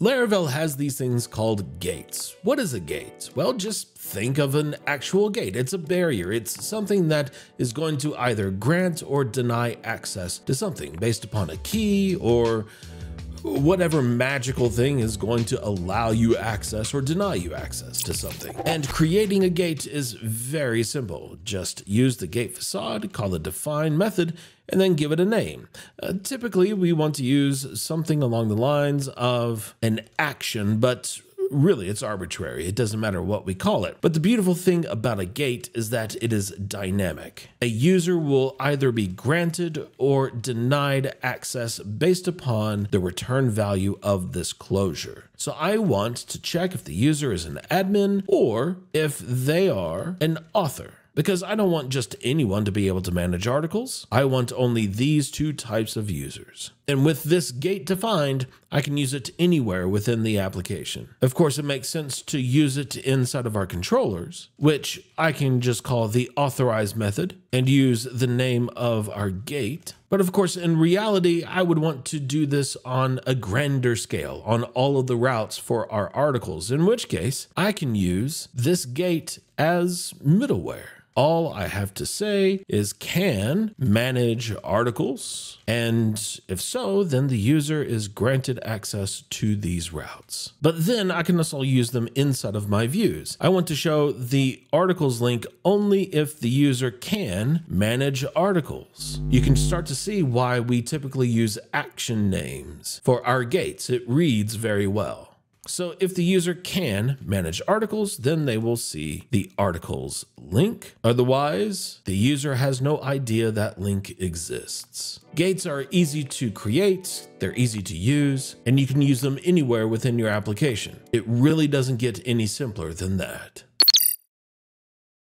Laravel has these things called gates. What is a gate? Well, just think of an actual gate. It's a barrier. It's something that is going to either grant or deny access to something based upon a key or whatever magical thing is going to allow you access or deny you access to something. And creating a gate is very simple. Just use the gate facade, call the define method, and then give it a name. Uh, typically, we want to use something along the lines of an action, but really it's arbitrary. It doesn't matter what we call it. But the beautiful thing about a gate is that it is dynamic. A user will either be granted or denied access based upon the return value of this closure. So I want to check if the user is an admin or if they are an author because I don't want just anyone to be able to manage articles. I want only these two types of users. And with this gate defined, I can use it anywhere within the application. Of course, it makes sense to use it inside of our controllers, which I can just call the authorize method and use the name of our gate. But of course, in reality, I would want to do this on a grander scale, on all of the routes for our articles, in which case I can use this gate as middleware all I have to say is can manage articles. And if so, then the user is granted access to these routes. But then I can also use them inside of my views. I want to show the articles link only if the user can manage articles. You can start to see why we typically use action names for our gates. It reads very well. So if the user can manage articles, then they will see the articles link. Otherwise, the user has no idea that link exists. Gates are easy to create, they're easy to use, and you can use them anywhere within your application. It really doesn't get any simpler than that.